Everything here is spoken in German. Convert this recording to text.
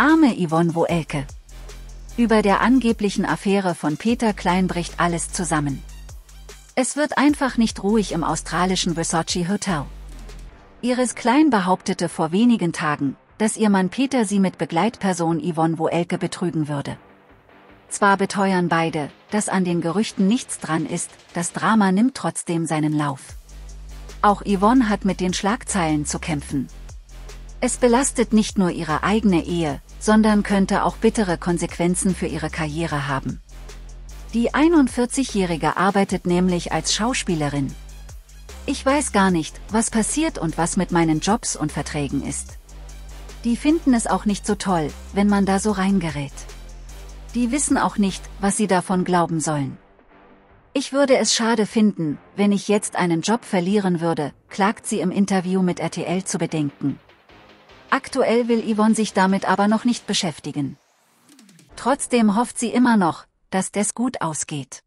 Arme Yvonne Woelke. Über der angeblichen Affäre von Peter Klein bricht alles zusammen. Es wird einfach nicht ruhig im australischen Versace Hotel. Iris Klein behauptete vor wenigen Tagen, dass ihr Mann Peter sie mit Begleitperson Yvonne Woelke betrügen würde. Zwar beteuern beide, dass an den Gerüchten nichts dran ist, das Drama nimmt trotzdem seinen Lauf. Auch Yvonne hat mit den Schlagzeilen zu kämpfen. Es belastet nicht nur ihre eigene Ehe, sondern könnte auch bittere Konsequenzen für ihre Karriere haben. Die 41-Jährige arbeitet nämlich als Schauspielerin. Ich weiß gar nicht, was passiert und was mit meinen Jobs und Verträgen ist. Die finden es auch nicht so toll, wenn man da so reingerät. Die wissen auch nicht, was sie davon glauben sollen. Ich würde es schade finden, wenn ich jetzt einen Job verlieren würde, klagt sie im Interview mit RTL zu bedenken. Aktuell will Yvonne sich damit aber noch nicht beschäftigen. Trotzdem hofft sie immer noch, dass das gut ausgeht.